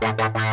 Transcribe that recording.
哒哒哒哒。